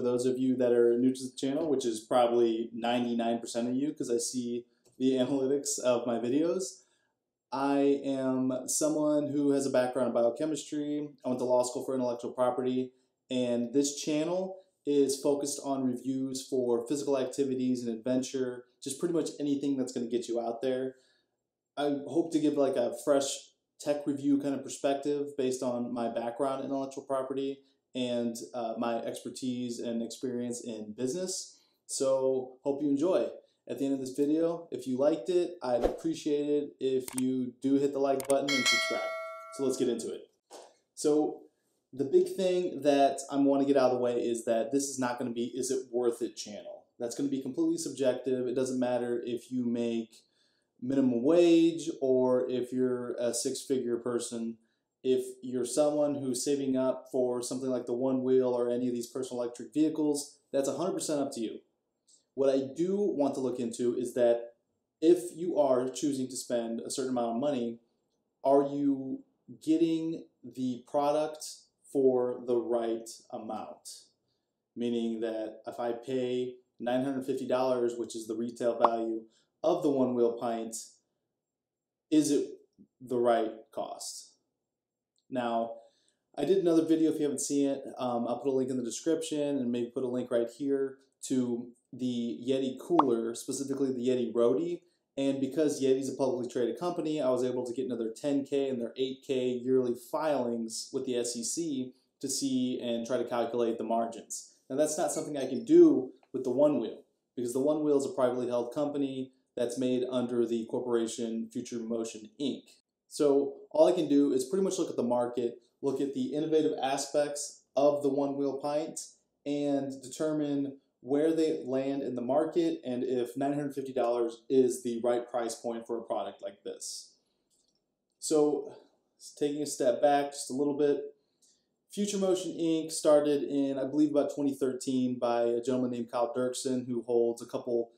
For those of you that are new to the channel, which is probably 99% of you because I see the analytics of my videos, I am someone who has a background in biochemistry. I went to law school for intellectual property, and this channel is focused on reviews for physical activities and adventure, just pretty much anything that's going to get you out there. I hope to give like a fresh tech review kind of perspective based on my background in intellectual property and uh, my expertise and experience in business. So, hope you enjoy. At the end of this video, if you liked it, I'd appreciate it if you do hit the like button and subscribe. So, let's get into it. So, the big thing that I want to get out of the way is that this is not going to be is it worth it channel. That's going to be completely subjective. It doesn't matter if you make minimum wage or if you're a six figure person if you're someone who's saving up for something like the Onewheel or any of these personal electric vehicles, that's 100% up to you. What I do want to look into is that if you are choosing to spend a certain amount of money, are you getting the product for the right amount? Meaning that if I pay $950, which is the retail value of the Onewheel pint, is it the right cost? Now, I did another video if you haven't seen it. Um, I'll put a link in the description and maybe put a link right here to the Yeti cooler, specifically the Yeti Roadie. And because Yeti's a publicly traded company, I was able to get another 10K and their 8K yearly filings with the SEC to see and try to calculate the margins. Now, that's not something I can do with the Onewheel because the Onewheel is a privately held company that's made under the corporation Future Motion Inc. So all I can do is pretty much look at the market, look at the innovative aspects of the Onewheel pint, and determine where they land in the market and if $950 is the right price point for a product like this. So taking a step back just a little bit, Future Motion Inc. started in, I believe, about 2013 by a gentleman named Kyle Doerksen who holds a couple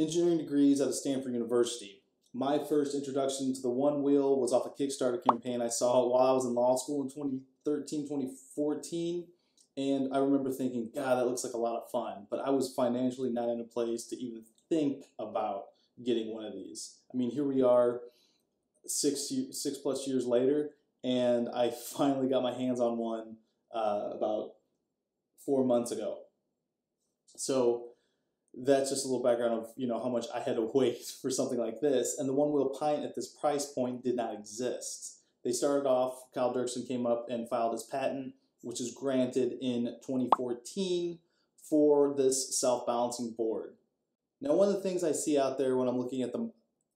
engineering degrees at Stanford University my first introduction to the Onewheel was off a Kickstarter campaign I saw while I was in law school in 2013, 2014. And I remember thinking, God, that looks like a lot of fun. But I was financially not in a place to even think about getting one of these. I mean, here we are six, six plus years later, and I finally got my hands on one uh, about four months ago. So that's just a little background of you know how much I had to wait for something like this. And the Onewheel pint at this price point did not exist. They started off. Kyle Doerksen came up and filed his patent, which is granted in 2014 for this self balancing board. Now, one of the things I see out there when I'm looking at the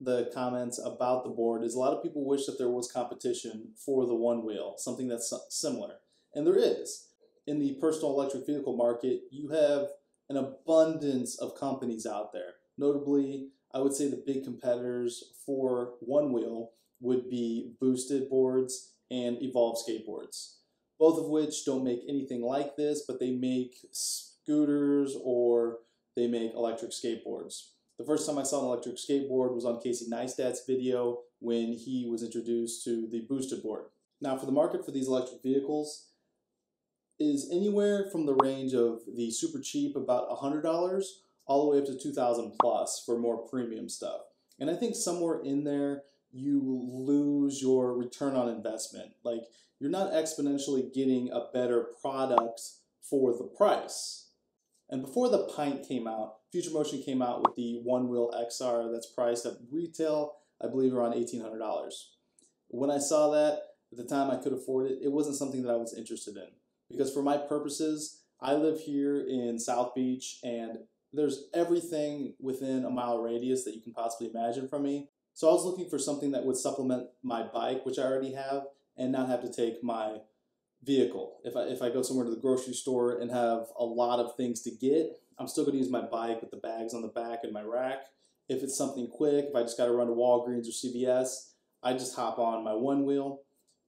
the comments about the board is a lot of people wish that there was competition for the Onewheel, something that's similar, and there is. In the personal electric vehicle market, you have an abundance of companies out there. Notably, I would say the big competitors for Onewheel would be Boosted Boards and Evolve Skateboards, both of which don't make anything like this, but they make scooters or they make electric skateboards. The first time I saw an electric skateboard was on Casey Neistat's video when he was introduced to the Boosted board. Now, for the market for these electric vehicles, is anywhere from the range of the super cheap, about $100, all the way up to 2000 plus for more premium stuff. And I think somewhere in there, you lose your return on investment. Like you're not exponentially getting a better product for the price. And before the Pint came out, Future Motion came out with the Onewheel XR that's priced at retail, I believe, around $1,800. When I saw that, at the time I could afford it, it wasn't something that I was interested in because for my purposes, I live here in South Beach and there's everything within a mile radius that you can possibly imagine from me. So I was looking for something that would supplement my bike, which I already have, and not have to take my vehicle. If I, if I go somewhere to the grocery store and have a lot of things to get, I'm still going to use my bike with the bags on the back and my rack. If it's something quick, if I just got to run to Walgreens or CVS, I just hop on my Onewheel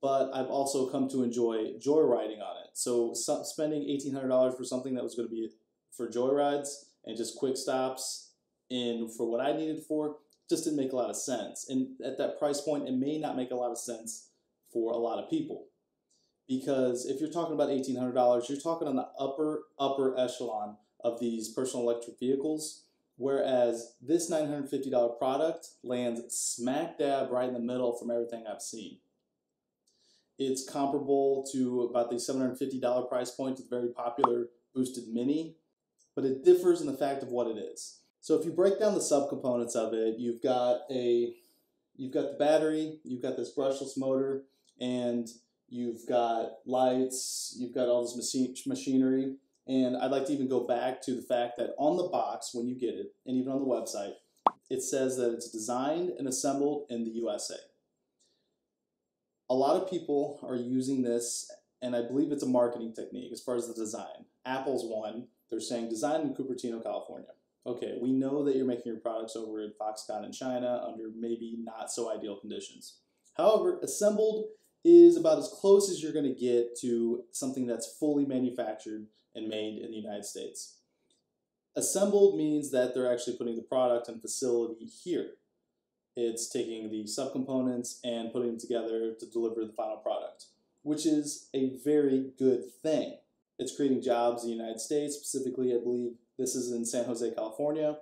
but I've also come to enjoy joyriding on it. So, spending $1,800 for something that was going to be for joyrides and just quick stops and for what I needed for just didn't make a lot of sense. And at that price point, it may not make a lot of sense for a lot of people. because if you're talking about $1,800, you're talking on the upper, upper echelon of these personal electric vehicles. Whereas this $950 product lands smack dab right in the middle from everything I've seen. It's comparable to about the $750 price point to the very popular Boosted Mini, but it differs in the fact of what it is. So if you break down the subcomponents of it, you've got a you've got the battery, you've got this brushless motor, and you've got lights, you've got all this machine, machinery. And I'd like to even go back to the fact that on the box, when you get it, and even on the website, it says that it's designed and assembled in the USA. A lot of people are using this, and I believe it's a marketing technique as far as the design. Apple's one, they're saying designed in Cupertino, California. Okay, we know that you're making your products over at Foxconn in China under maybe not so ideal conditions. However, assembled is about as close as you're going to get to something that's fully manufactured and made in the United States. Assembled means that they're actually putting the product and facility here. It's taking the subcomponents and putting them together to deliver the final product, which is a very good thing. It's creating jobs in the United States, specifically, I believe this is in San Jose, California,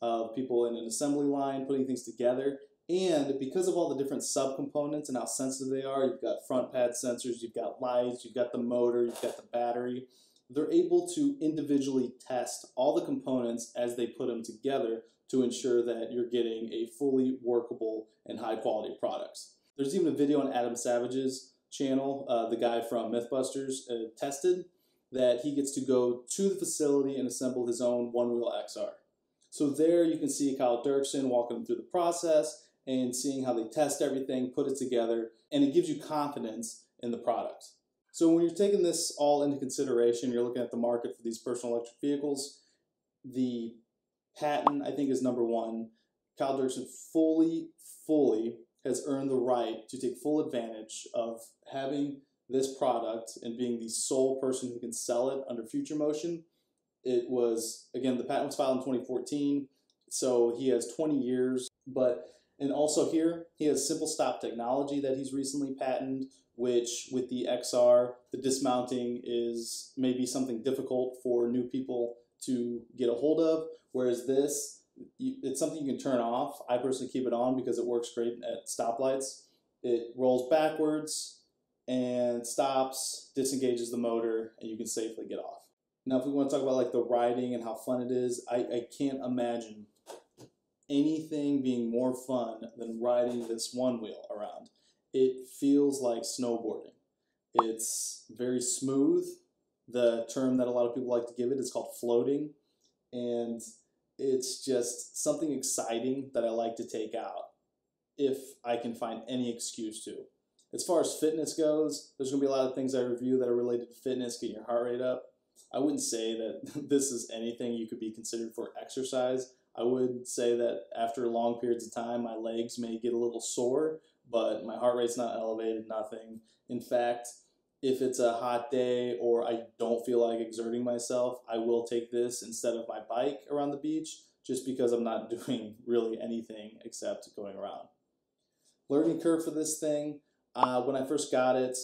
of people in an assembly line putting things together. And because of all the different subcomponents and how sensitive they are, you've got front pad sensors, you've got lights, you've got the motor, you've got the battery. They're able to individually test all the components as they put them together to ensure that you're getting a fully workable and high quality products. There's even a video on Adam Savage's channel, uh, the guy from Mythbusters uh, tested, that he gets to go to the facility and assemble his own Onewheel XR. So there you can see Kyle Doerksen walking through the process and seeing how they test everything, put it together, and it gives you confidence in the product. So when you're taking this all into consideration, you're looking at the market for these personal electric vehicles. The patent, I think, is number one. Kyle Doerksen fully, fully has earned the right to take full advantage of having this product and being the sole person who can sell it under future motion. It was, again, the patent was filed in 2014, so he has 20 years, but and also here, he has simple stop technology that he's recently patented, which with the XR, the dismounting is maybe something difficult for new people to get a hold of. Whereas this, it's something you can turn off. I personally keep it on because it works great at stoplights. It rolls backwards and stops, disengages the motor, and you can safely get off. Now, if we want to talk about like the riding and how fun it is, I, I can't imagine anything being more fun than riding this Onewheel around. It feels like snowboarding. It's very smooth. The term that a lot of people like to give it is called floating. And it's just something exciting that I like to take out if I can find any excuse to. As far as fitness goes, there's going to be a lot of things I review that are related to fitness, getting your heart rate up. I wouldn't say that this is anything you could be considered for exercise. I would say that after long periods of time, my legs may get a little sore, but my heart rate's not elevated, nothing. In fact, if it's a hot day or I don't feel like exerting myself, I will take this instead of my bike around the beach just because I'm not doing really anything except going around. Learning curve for this thing, uh, when I first got it,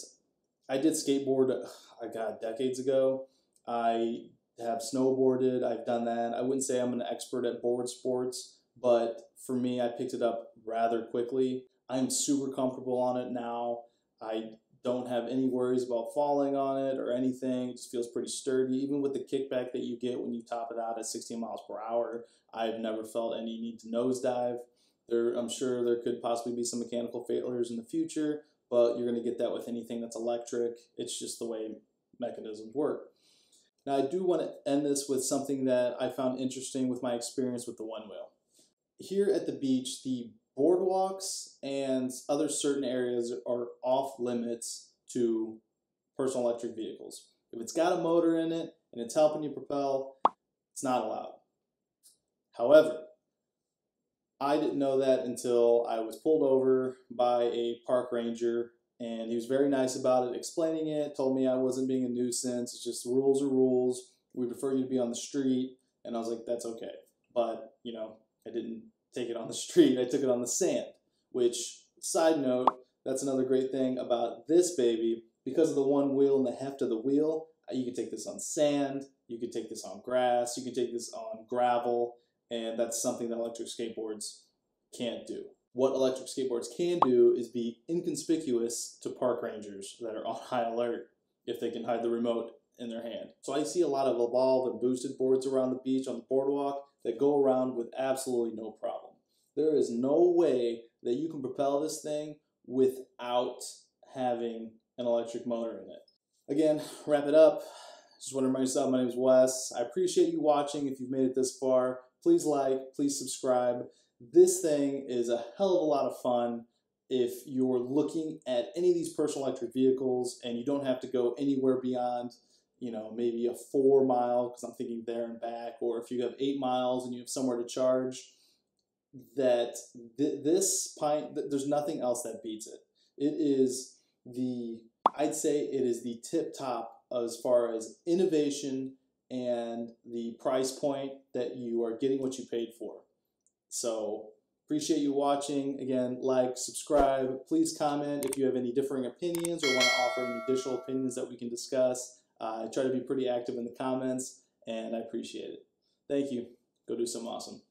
I did skateboard, I got decades ago. I have snowboarded. I've done that. I wouldn't say I'm an expert at board sports, but for me, I picked it up rather quickly. I'm super comfortable on it now. I don't have any worries about falling on it or anything. It just feels pretty sturdy. Even with the kickback that you get when you top it out at 16 miles per hour, I've never felt any need to nosedive. There, I'm sure there could possibly be some mechanical failures in the future, but you're going to get that with anything that's electric. It's just the way mechanisms work. Now, I do want to end this with something that I found interesting with my experience with the Onewheel. Here at the beach, the boardwalks and other certain areas are off limits to personal electric vehicles. If it's got a motor in it and it's helping you propel, it's not allowed. However, I didn't know that until I was pulled over by a park ranger and he was very nice about it, explaining it, told me I wasn't being a nuisance. It's just rules are rules. We prefer you to be on the street. And I was like, that's okay. But, you know, I didn't take it on the street. I took it on the sand, which, side note, that's another great thing about this baby. because of the one wheel and the heft of the wheel, you can take this on sand, you can take this on grass, you can take this on gravel, and that's something that electric skateboards can't do. What electric skateboards can do is be inconspicuous to park rangers that are on high alert if they can hide the remote in their hand. So I see a lot of evolved and boosted boards around the beach on the boardwalk that go around with absolutely no problem. There is no way that you can propel this thing without having an electric motor in it. Again, wrap it up. Just want to remind yourself, my name is Wes. I appreciate you watching if you've made it this far. Please like, please subscribe. This thing is a hell of a lot of fun if you're looking at any of these personal electric vehicles and you don't have to go anywhere beyond, you know, maybe a four mile, because I'm thinking there and back, or if you have eight miles and you have somewhere to charge, that th- this pint, th- there's nothing else that beats it. It is the, I'd say it is the tip top as far as innovation and the price point that you are getting what you paid for. So appreciate you watching. Again, like, subscribe. Please comment if you have any differing opinions or want to offer any additional opinions that we can discuss. Uh, I try to be pretty active in the comments, and I appreciate it. Thank you. Go do some awesome.